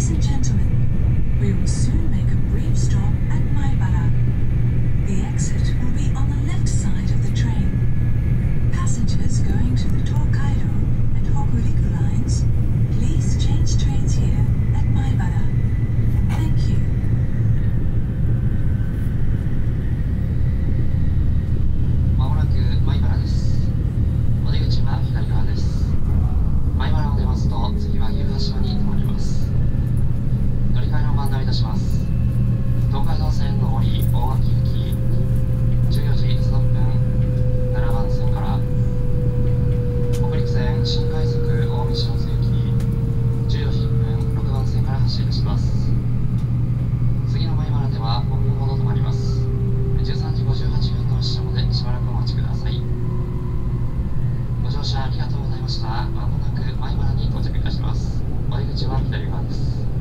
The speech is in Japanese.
Ladies and gentlemen, we will soon make a brief stop たします。東海道線上り大垣行き14時3分7番線から北陸線新快速大見島津行き14時1分6番線から発車いたします。次の米原では5分ほど止まります。13時58分の発車までしばらくお待ちください。ご乗車ありがとうございました。まもなく米原に到着いたします。お出口は左側です。